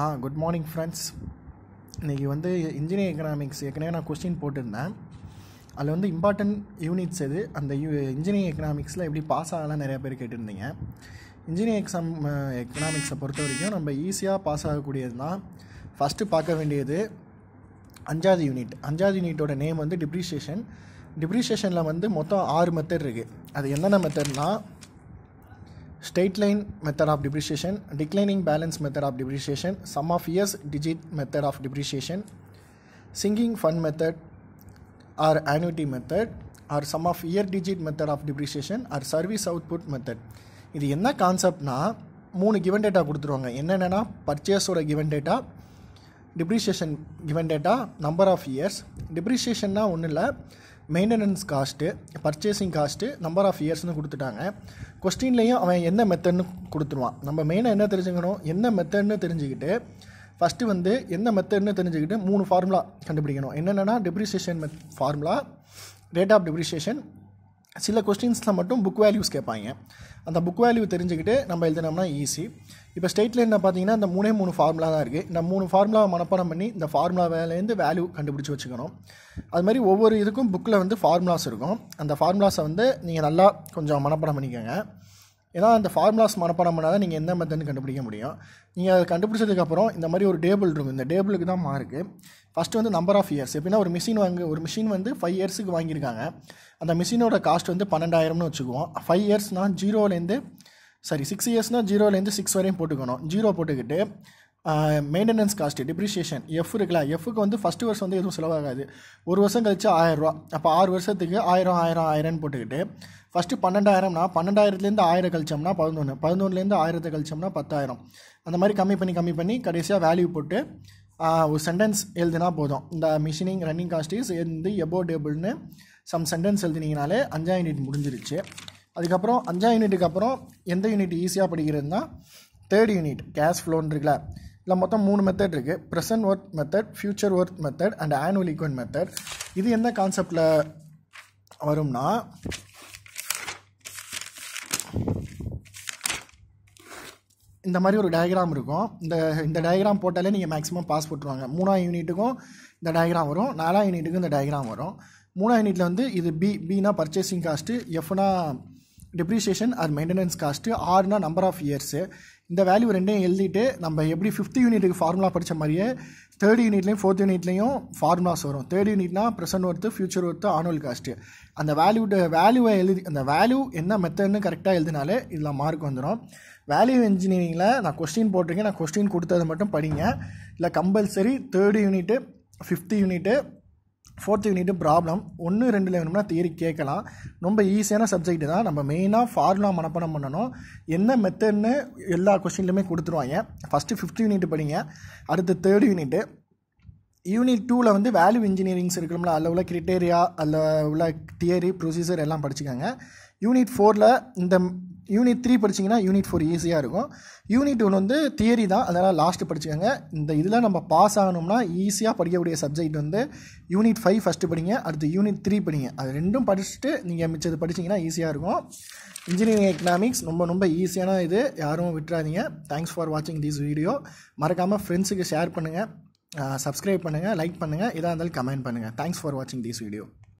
ஆ good morning friends இன்றைக்கி வந்து engineering economics ஏற்கனவே நான் கொஸ்டின் போட்டிருந்தேன். அதில் வந்து இம்பார்ட்டன்ட் யூனிட்ஸ் எது? அந்த யூ இன்ஜினியரிங் எக்கனாமிக்ஸில் எப்படி பாஸ் ஆகலாம் நிறையா பேர் கேட்டிருந்தீங்க. இன்ஜினியரிங் எக்ஸாம் எக்கனாமிக்ஸை பொறுத்த வரைக்கும் நம்ம ஈஸியாக பாஸ் ஆகக்கூடியது தான். ஃபஸ்ட்டு பார்க்க வேண்டியது அஞ்சாவது யூனிட் அஞ்சாவது யூனிட்டோட நேம் வந்து டிப்ரிஷியேஷன் டிப்ரிஷியேஷனில் வந்து மொத்தம் ஆறு மெத்தட் இருக்குது அது என்னென்ன மெத்தட்னால் straight line method of depreciation declining balance method of depreciation sum of years digit method of depreciation sinking fund method or annuity method or sum of year digit method of depreciation or service output method இது என்ன கான்செப்ட்னா மூணு given data கொடுத்துருவாங்க என்னென்னா பர்ச்சேஸோட given data depreciation given data number of years டிப்ரிஷியேஷன்னா ஒன்றும் இல்லை maintenance cost purchasing cost number of இயர்ஸ்னு கொடுத்துட்டாங்க. கொஸ்டின்லேயும் அவன் என்ன மெத்தட்னு கொடுத்துருவான். நம்ம மெயினாக என்ன தெரிஞ்சுக்கணும்? என்ன மெத்தட்னு தெரிஞ்சுக்கிட்டு ஃபஸ்ட்டு வந்து என்ன மெத்தட்னு தெரிஞ்சுக்கிட்டு மூணு ஃபார்முலா கண்டுபிடிக்கணும். என்னென்னா டிப்ரிசியேஷன் மெத் ஃபார்முலா ரேட் ஆஃப் டிப்ரிசியேஷன் சில கொஸ்டின்ஸில் மட்டும் புக் வேல்யூஸ் கேட்பாங்க. அந்த புக் வேல்யூ தெரிஞ்சுக்கிட்டு நம்ம எழுதினோம்னா ஈஸி இப்போ ஸ்டேட் லைனில் பார்த்தீங்கன்னா இந்த மூணே மூணு ஃபார்முலா தான் இருக்குது இந்த மூணு ஃபார்முலாவை மனப்பாடம் பண்ணி இந்த ஃபார்முலா வேலையிலேருந்து வேல்யூ கண்டுபிடிச்சி வச்சுக்கணும். அது மாதிரி ஒவ்வொரு இதுக்கும் புக்கில் வந்து ஃபார்முலாஸ் இருக்கும். அந்த ஃபார்முலாஸை வந்து நீங்கள் நல்லா கொஞ்சம் மனப்பாடம் பண்ணிக்கோங்க. ஏன்னா அந்த ஃபார்முலாஸ் மனப்பாடம் பண்ணால் தான் நீங்கள் எந்த மெத்தட்னு கண்டுபிடிக்க முடியும். நீங்கள் அதை கண்டுபிடிச்சதுக்கப்புறம் இந்த மாதிரி ஒரு டேபிள் இருக்கும். இந்த டேபிளுக்கு தான் மார்க்கு ஃபஸ்ட்டு வந்து நம்பர் ஆஃப் இயர்ஸ் எப்படின்னா ஒரு மிஷின் வாங்க ஒரு மிஷின் வந்து ஃபைவ் இயர்ஸுக்கு வாங்கியிருக்காங்க. அந்த மிஷினோட காஸ்ட் வந்து பன்னெண்டாயிரம்னு வச்சுக்குவோம். ஃபைவ் இயர்ஸ்னால் ஜீரோலேருந்து சாரி சிக்ஸ் இயர்ஸ்னால் ஜீரோலேருந்து சிக்ஸ் வரையும் போட்டுக்கணும். ஜீரோ போட்டுக்கிட்டு மெயின்டெனன்ஸ் காஸ்ட்டு டிப்ரிஷியேஷன் எஃப் இருக்குல்ல எஃப்க்கு வந்து ஃபஸ்ட்டு வருஷம் வந்து எதுவும் செலவாகாது. ஒரு வருஷம் கழிச்சு ஆயிரரூவா அப்போ ஆறு வருஷத்துக்கு ஆயிரம் ஆயிரம் ஆயிரம்னு போட்டுக்கிட்டு ஃபஸ்ட்டு பன்னெண்டாயிரம்னா பன்னெண்டாயிரத்துலேருந்து ஆயிரம் கழிச்சோம்னா பதினொன்று பதினொன்றுலேருந்து ஆயிரத்தை கழிச்சோம்னா பத்தாயிரம். அந்த மாதிரி கம்மி பண்ணி கம்மி பண்ணி கடைசியாக வேல்யூ போட்டு ஒரு சென்டென்ஸ் எழுதினா போதும். இந்த மிஷினிங் ரன்னிங் காஸ்ட் இஸ் வந்து எபோ டேபிள்னு சம் சென்டென்ஸ் எழுதினீங்கனாலே அஞ்சாம் யூனிட் முடிஞ்சிருச்சு. அதுக்கப்புறம் அஞ்சாம் யூனிட்டுக்கு அப்புறம் எந்த யூனிட் ஈஸியாக படிக்கிறதுனா தேர்ட் யூனிட் கேஷ் ஃப்ளோன்னு இருக்குல்ல. இதில் மொத்தம் மூணு மெத்தட் இருக்குது present work method future work method and annual equivalent method இது எந்த கான்செப்டில் வரும்னா இந்த மாதிரி ஒரு டயக்ராம் இருக்கும். இந்த இந்த டயக்ராம் போட்டாலே நீங்கள் மேக்ஸிமம் பாஸ் போட்டுருவாங்க. மூணாம் யூனிட்டுக்கும் இந்த டயக்ராம் வரும். நாலாம் யூனிட்டுக்கும் இந்த டயக்ராம் வரும். மூணாம் யூனிட்டில் வந்து இது பி பினா பர்ச்சேசிங் காஸ்ட்டு எஃப்னா டிப்ரிஷியேஷன் ஆர் மெயின்டெனன்ஸ் காஸ்ட்டு ஆறுனா நம்பர் ஆஃப் இயர்ஸு இந்த வேல்யூ ரெண்டையும் எழுதிட்டு நம்ம எப்படி ஃபிஃப்த் யூனிட்டுக்கு ஃபார்முலா படித்த மாதிரியே தேர்ட் யூனிட்லேயும் ஃபோர்த் யூனிட்லேயும் ஃபார்முலாஸ் வரும். Third யூனிட்னா present worth future worth annual cost அந்த வேல்யூ வேல்யூவை எழுதி அந்த வேல்யூ என்ன மெத்தட்னு கரெக்டாக எழுதினாலே இதில் மார்க் வந்துடும் வேல்யூ இன்ஜினியரிங்கில் நான் கொஸ்டின் போட்டிருக்கேன். நான் கொஸ்டின் கொடுத்ததை மட்டும் படிங்க. இல்லை compulsory third unit fifth unit fourth unit problem ஒன்று ரெண்டில் வேணும்னா தியரி கேட்கலாம். ரொம்ப ஈஸியான சப்ஜெக்ட் தான். நம்ம மெயினாக ஃபார்முலா மனப்பாடம் பண்ணணும். என்ன மெத்தட்னு எல்லா கொஸ்டின்லையுமே கொடுத்துருவாங்க. ஃபஸ்ட்டு ஃபிஃப்த் யூனிட் படிங்க. அடுத்து தேர்ட் யூனிட்டு யூனிட் டூவில் வந்து வேல்யூ இன்ஜினியரிங்ஸ் இருக்கும்ல அதில் உள்ள கிரிட்டேரியா அதில் உள்ள தியரி ப்ரொசீஜர் எல்லாம் படிச்சுக்காங்க. யூனிட் ஃபோரில் இந்த யூனிட் த்ரீ படிச்சிங்கன்னா யூனிட் ஃபோர் ஈஸியாக இருக்கும். யூனிட் ஒன் வந்து தியரி தான் அதனால் லாஸ்ட்டு படிச்சுக்கோங்க. இந்த இதில் நம்ம பாஸ் ஆகணும்னா ஈஸியாக படிக்கக்கூடிய சப்ஜெக்ட் வந்து யூனிட் ஃபைவ் ஃபஸ்ட்டு படிங்க அடுத்து யூனிட் த்ரீ படிங்க. அது ரெண்டும் படிச்சுட்டு நீங்கள் மிச்சது படிச்சிங்கன்னா ஈஸியாக இருக்கும். இன்ஜினியரிங் எக்கனாமிக்ஸ் ரொம்ப ரொம்ப ஈஸியான இது யாரும் விட்டுறாதீங்க. தேங்க்ஸ் ஃபார் வாட்சிங் திஸ் வீடியோ மறக்காமல் ஃப்ரெண்ட்ஸுக்கு ஷேர் பண்ணுங்கள் சப்ஸ்கிரைப் பண்ணுங்கள் லைக் பண்ணுங்கள் எதாக இருந்தாலும் கமெண்ட் பண்ணுங்கள் தேங்க்ஸ் ஃபார் வாட்சிங் திஸ் வீடியோ